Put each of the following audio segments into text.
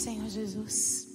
Senhor Jesus.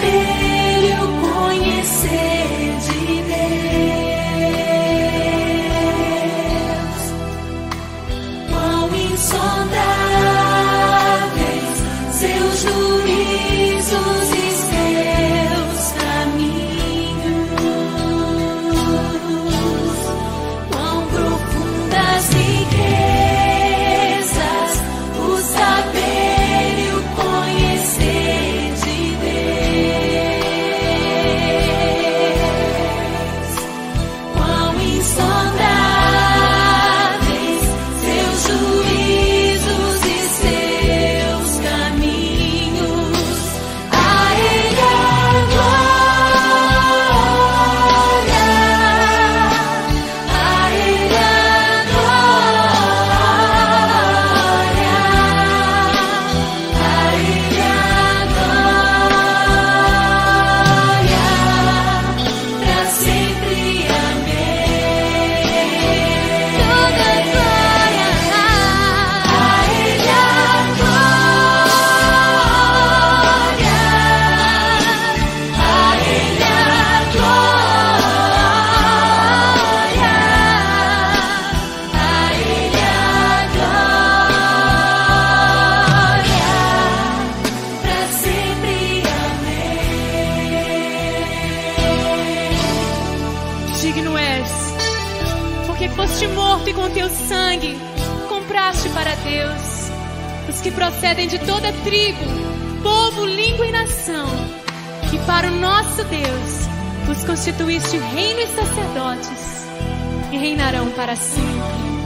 Quero conhecer. procedem de toda tribo, povo, língua e nação, que para o nosso Deus vos constituíste reino e sacerdotes, e reinarão para sempre.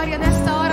Glória. Nesta hora,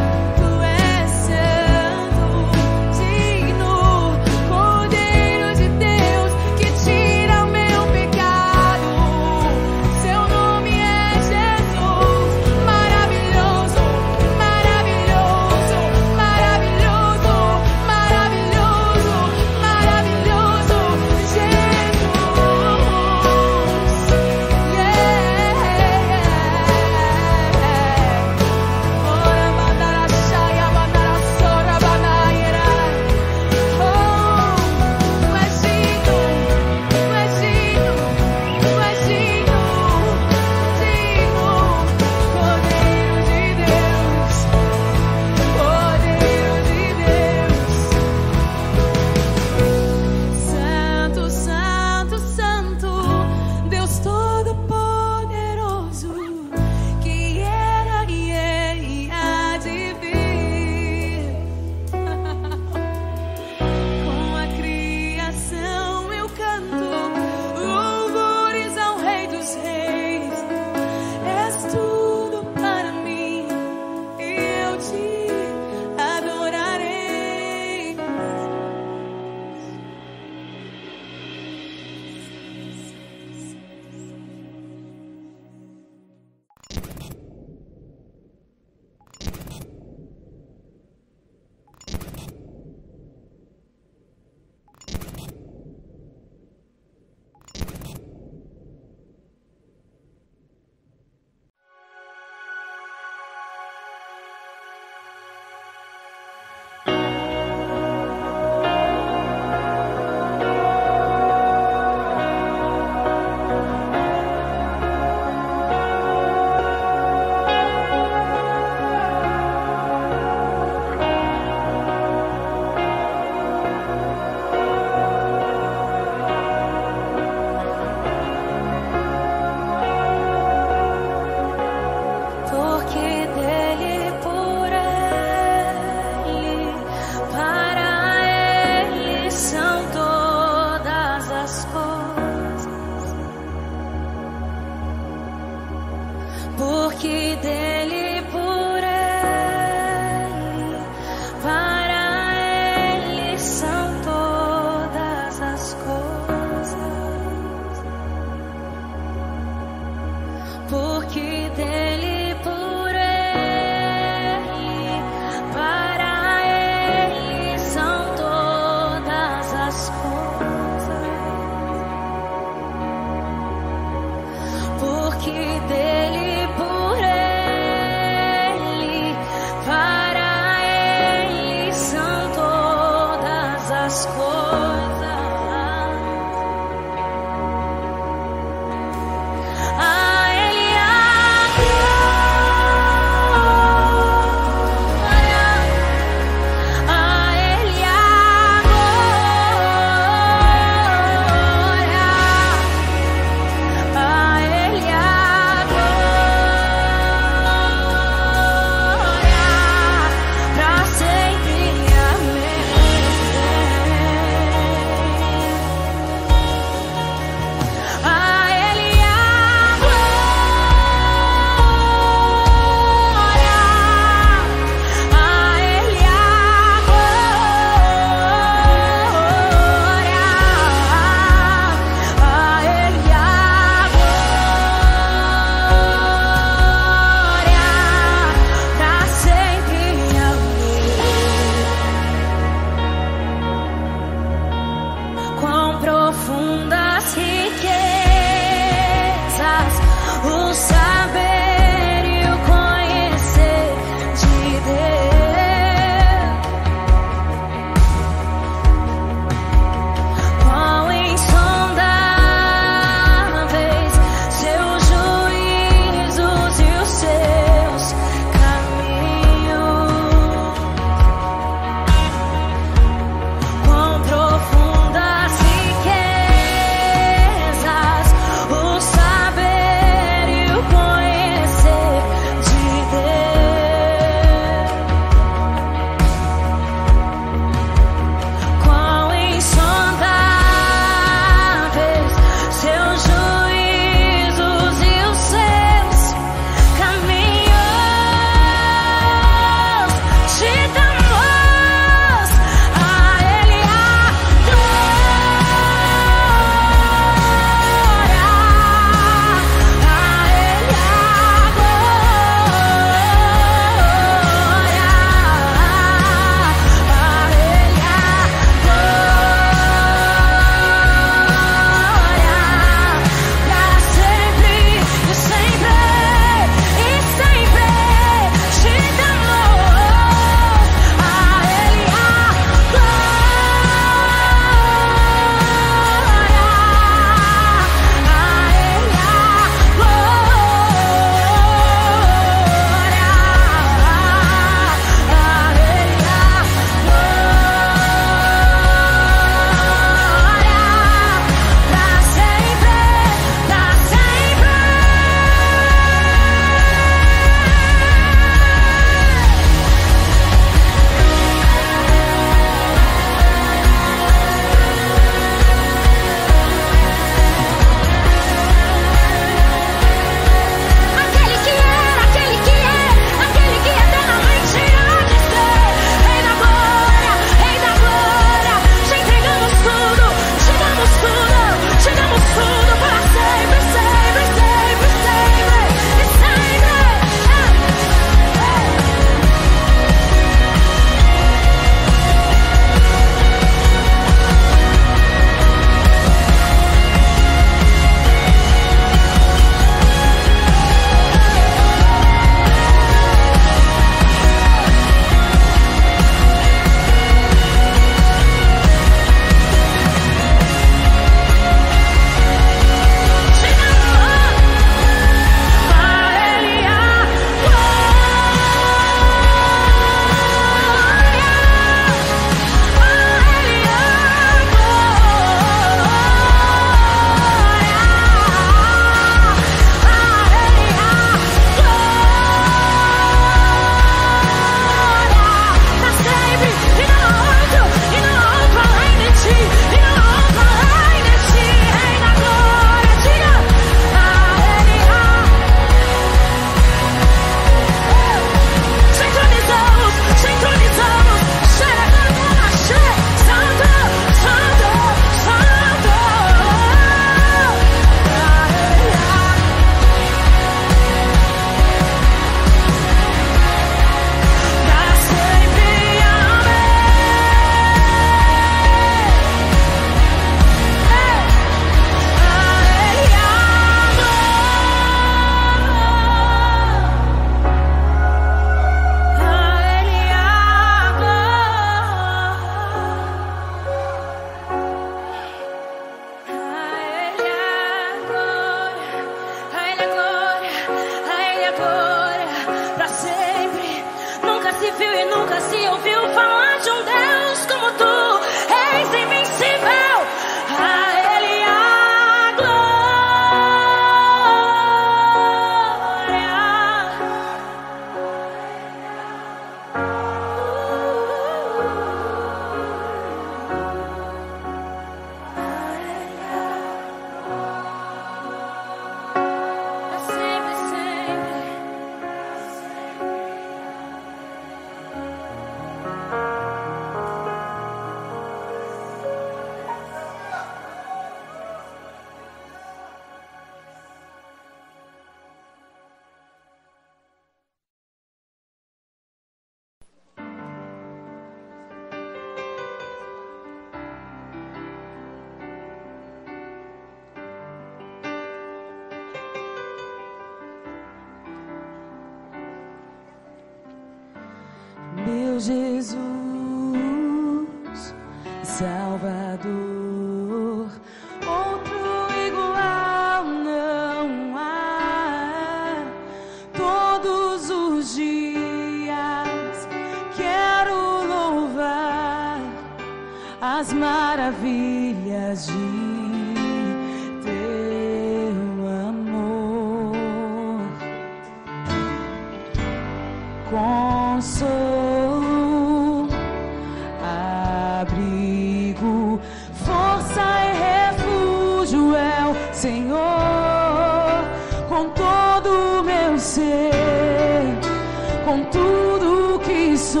com tudo que sou,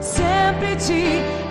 sempre te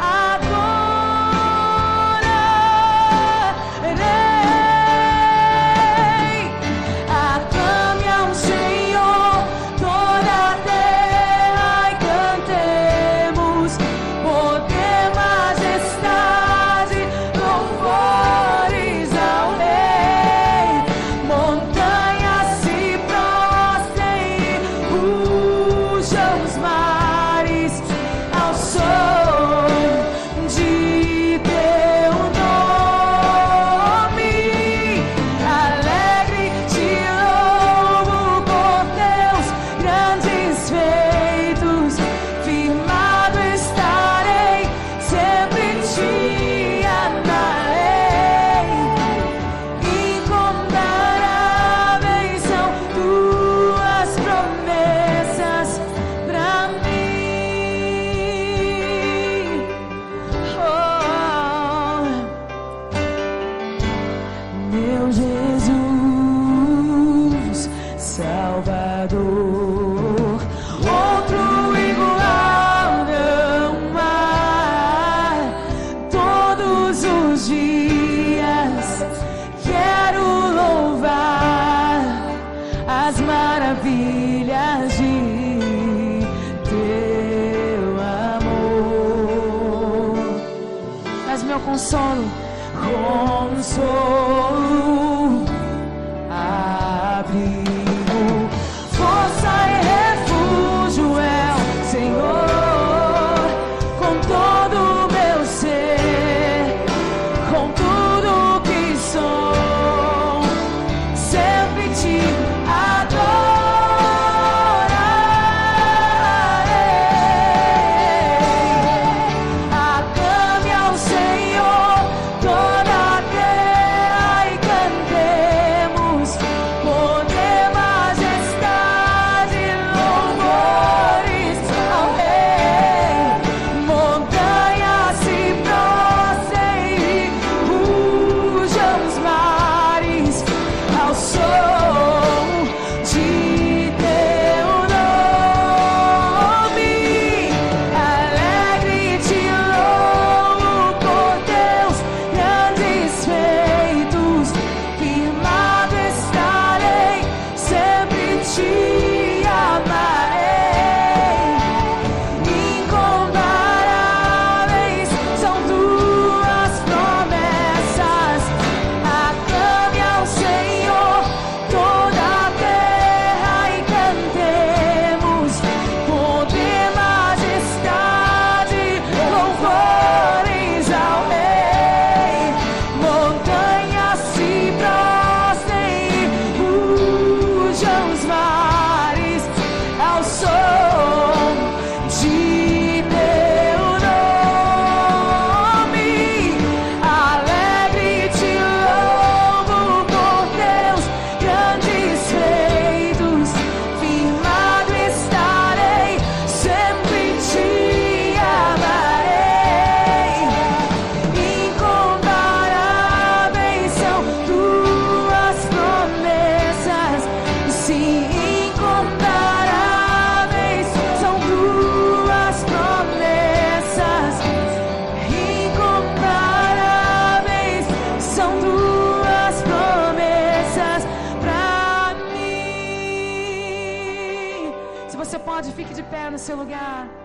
seu lugar.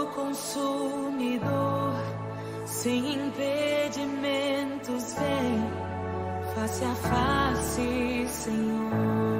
Fogo consumidor, sem impedimentos, vem face a face, Senhor.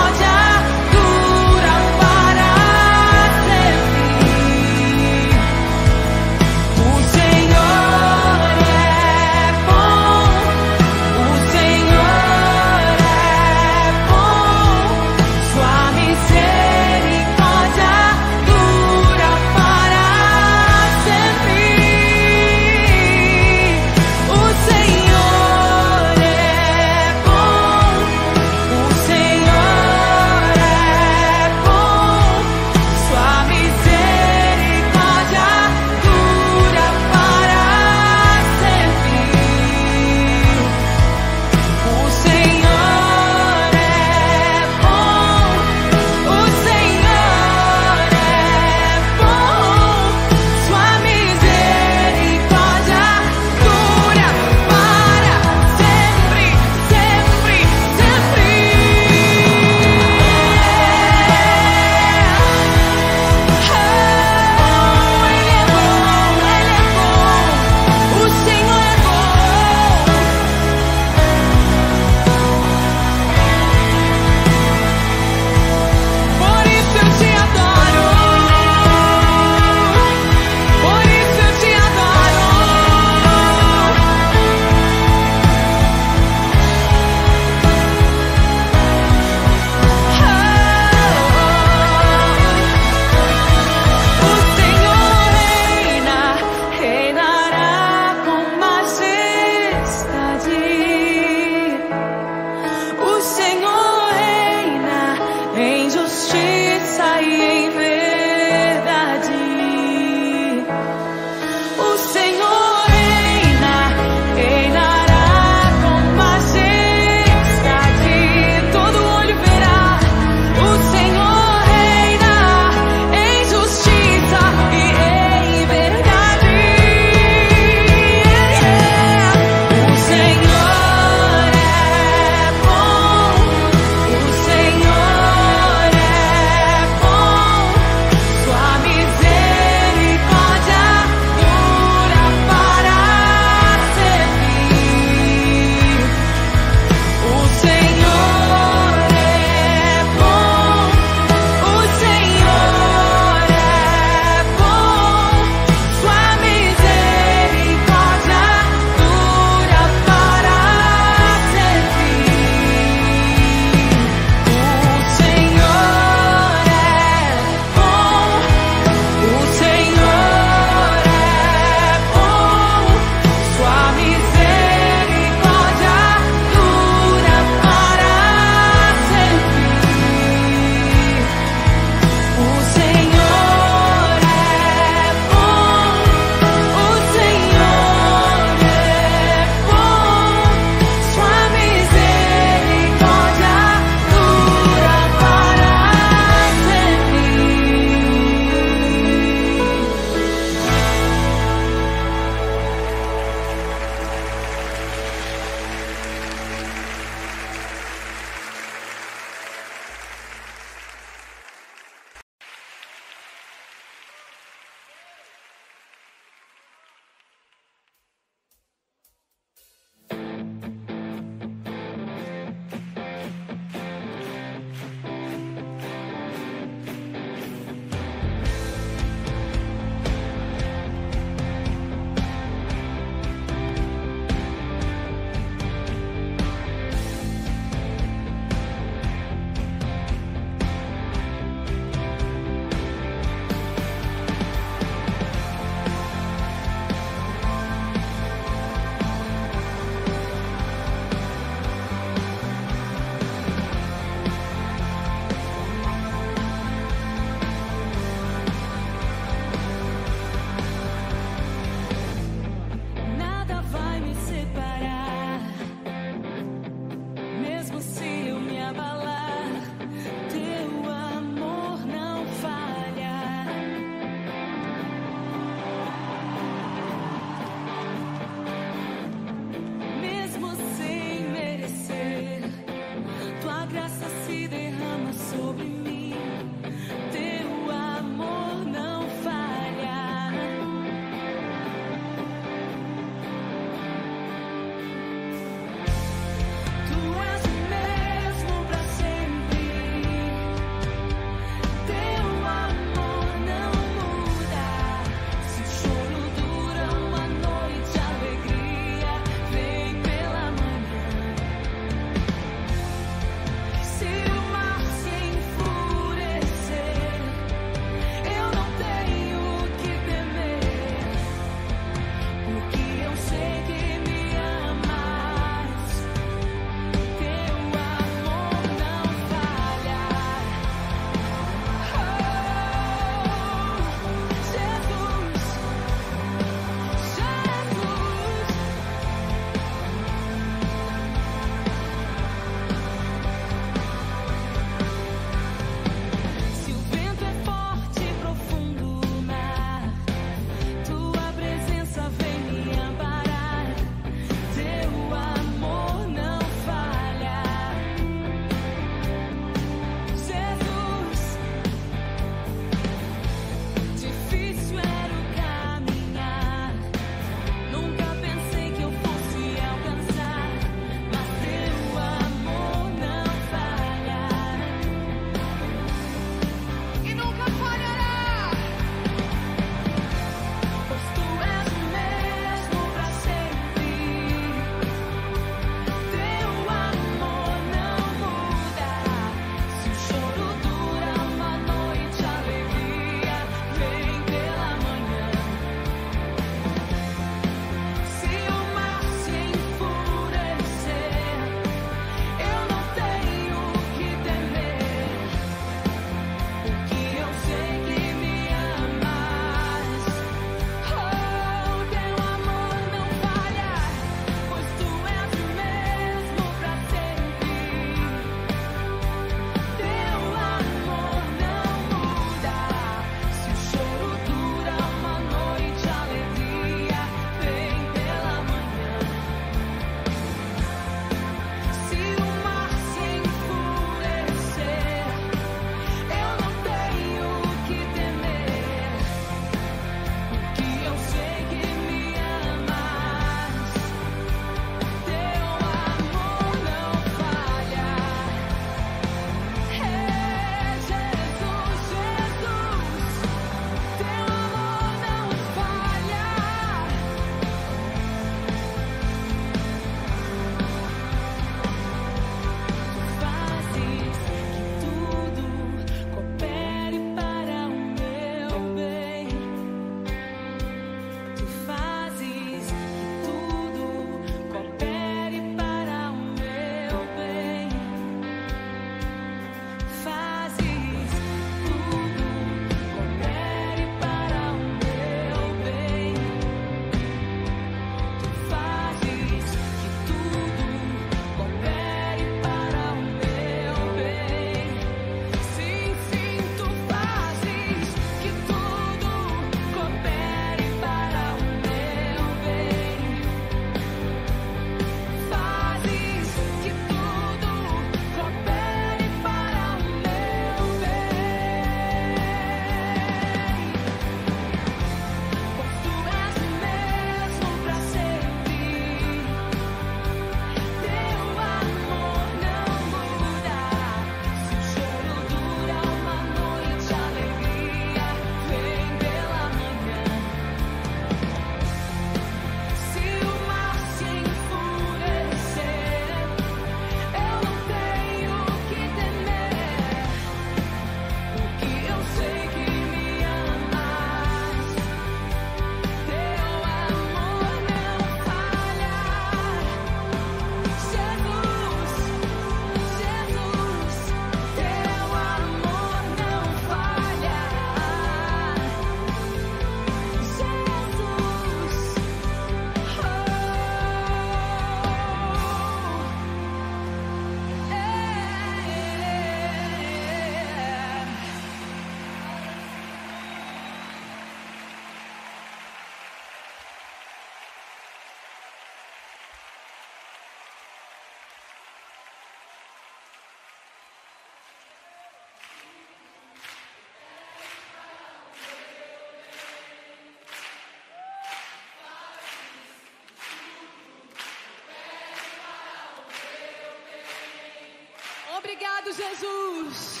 Obrigado, Jesus.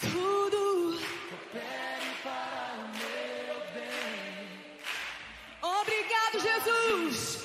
Tudo para o meu bem. Obrigado, Jesus.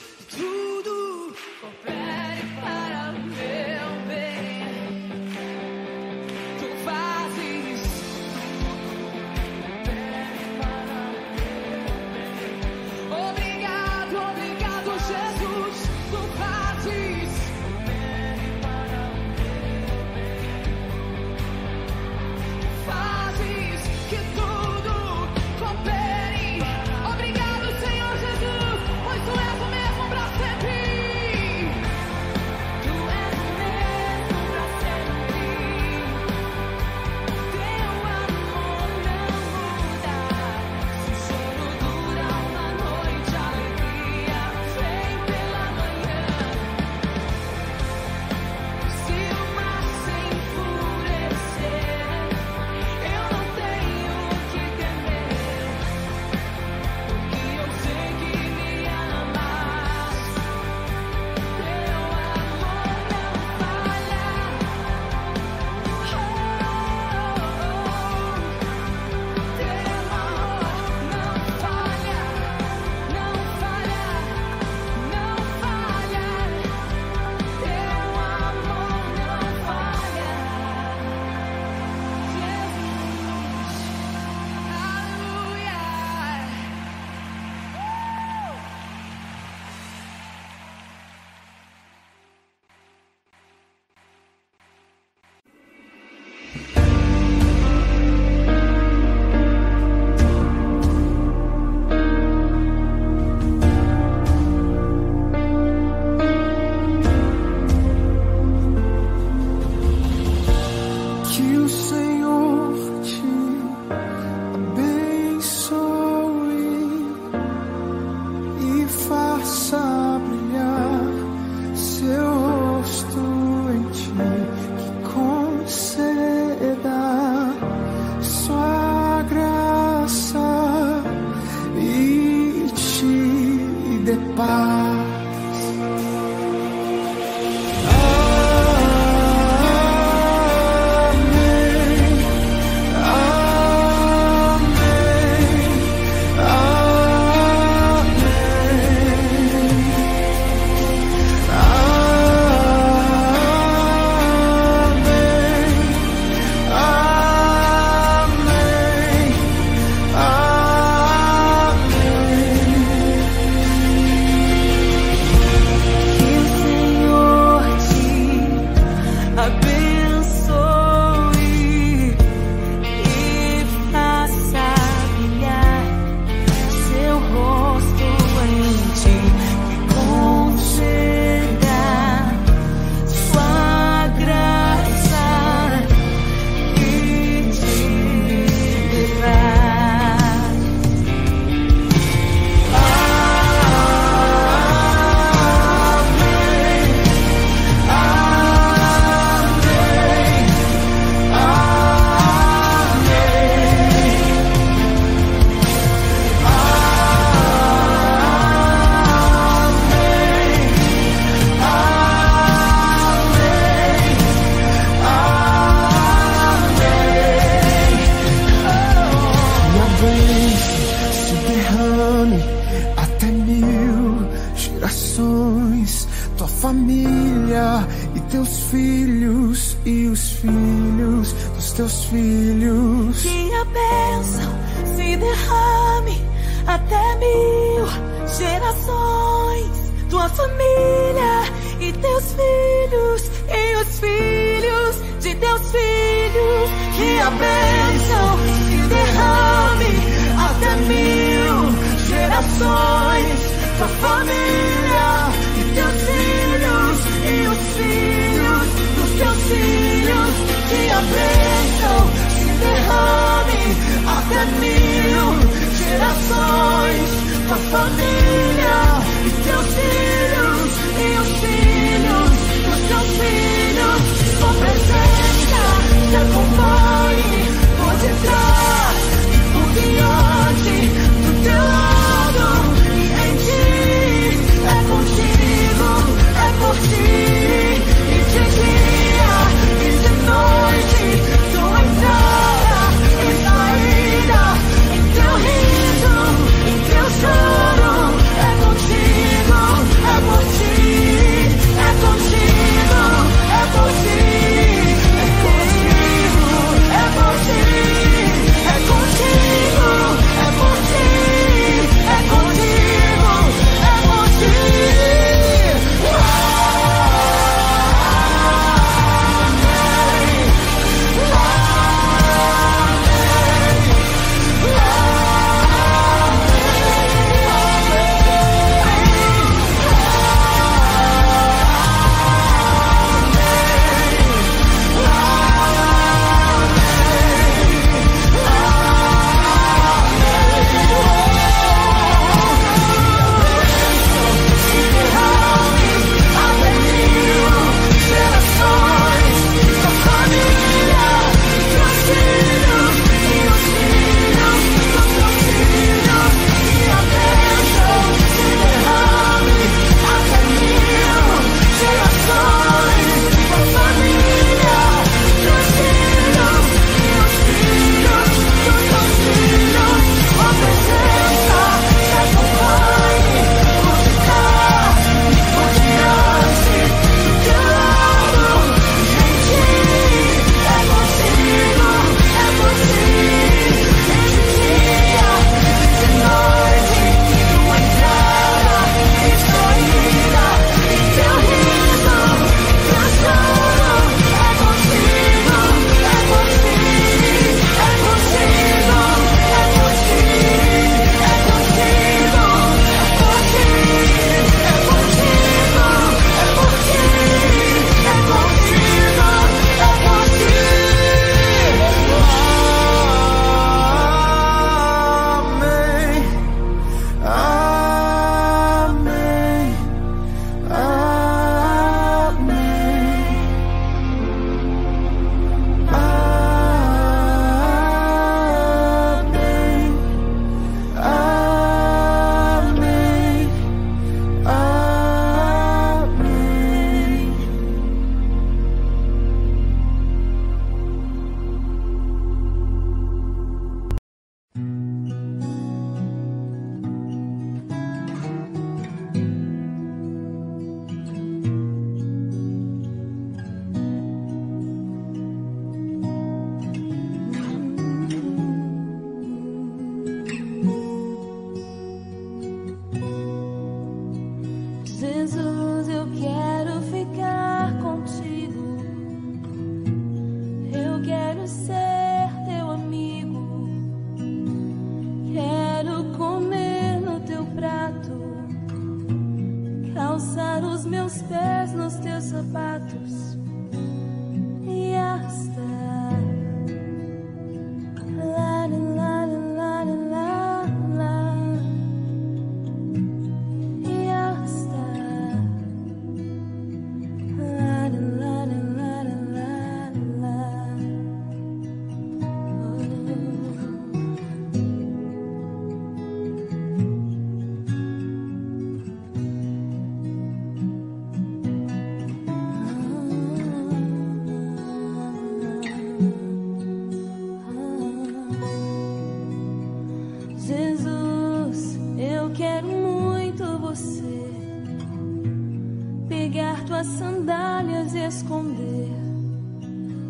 esconder,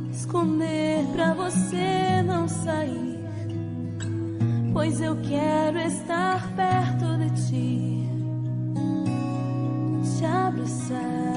esconder pra você não sair. Pois eu quero estar perto de ti, te abraçar.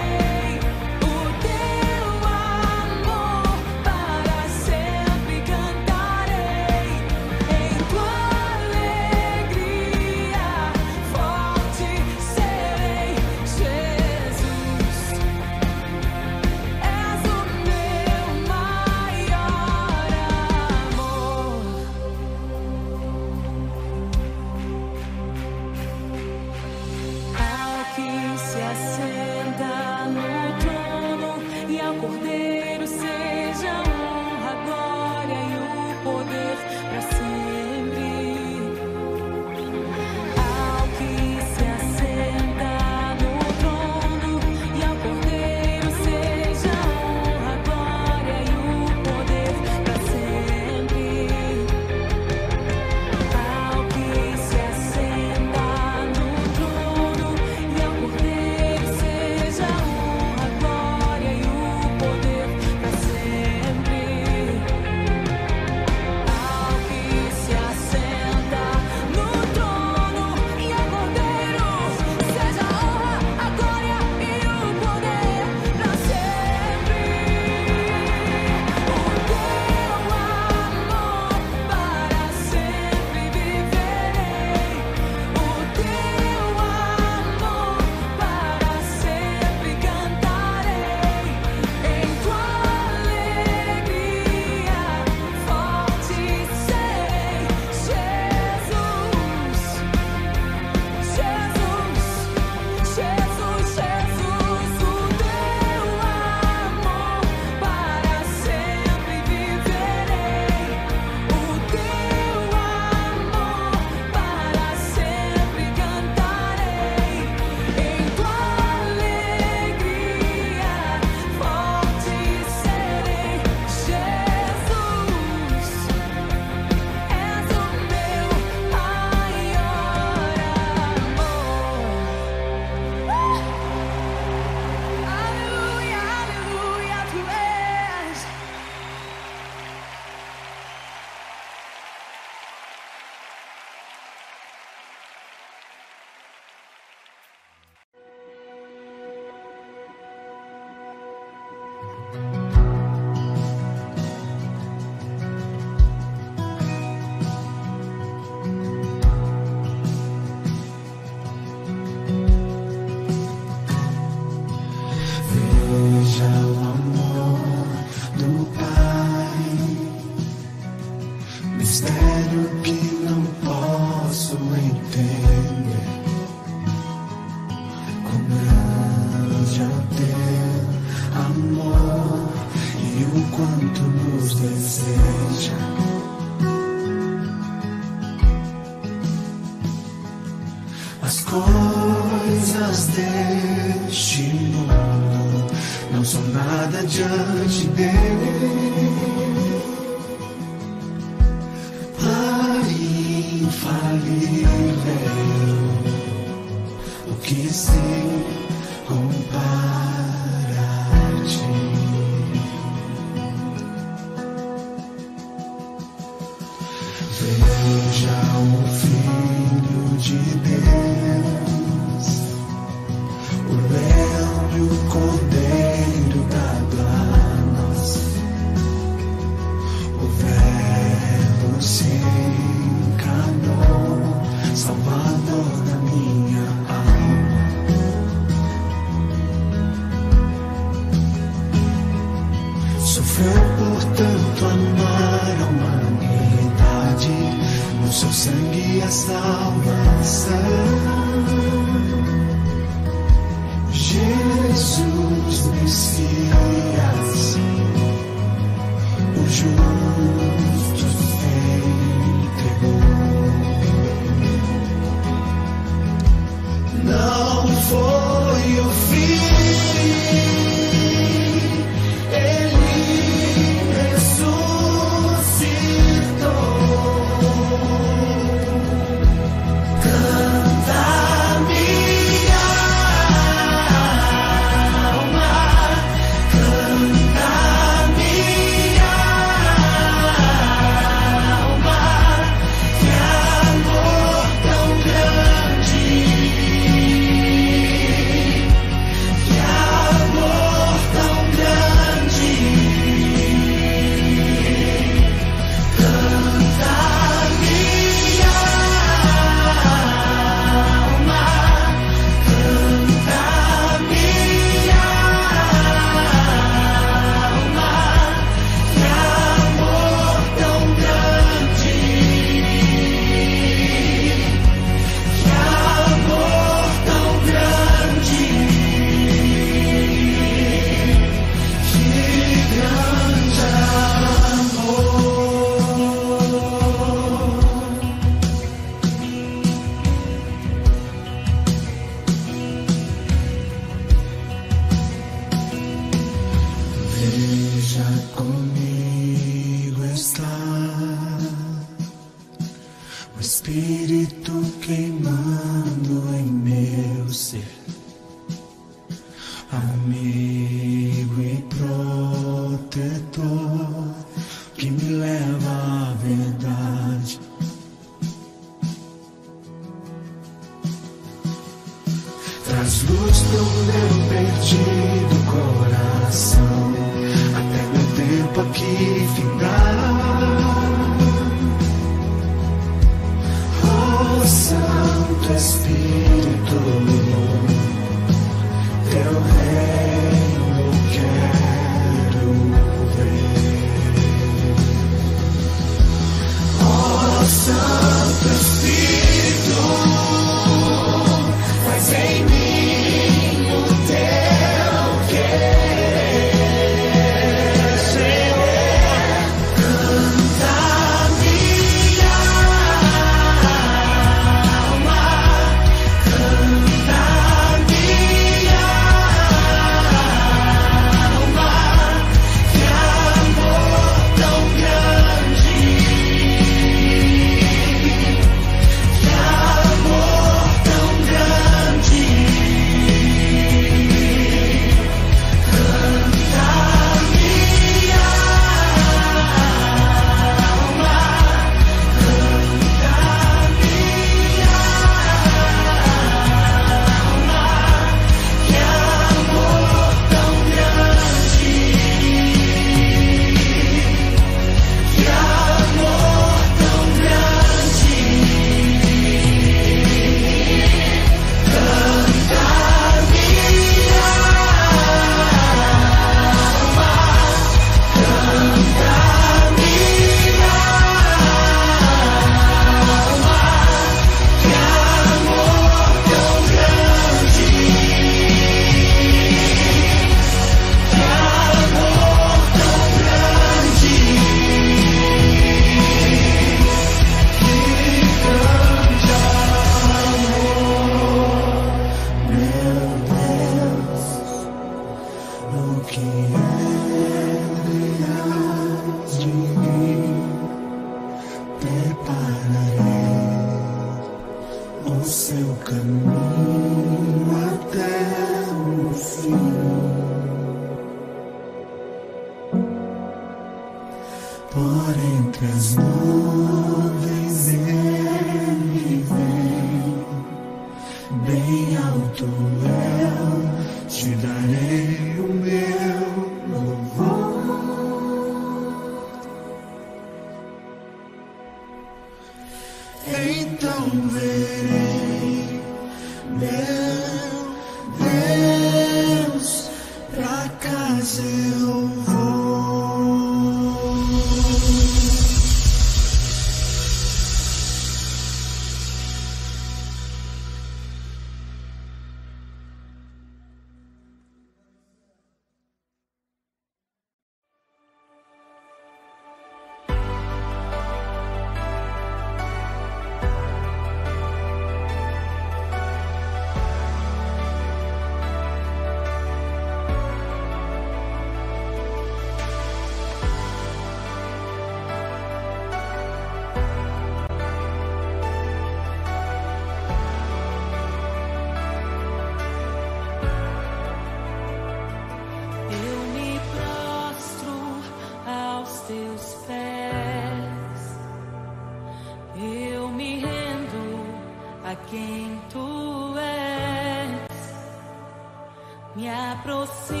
Me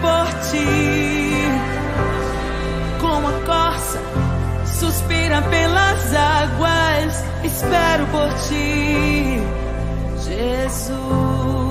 por ti. Como a corça suspira pelas águas, espero por ti, Jesus.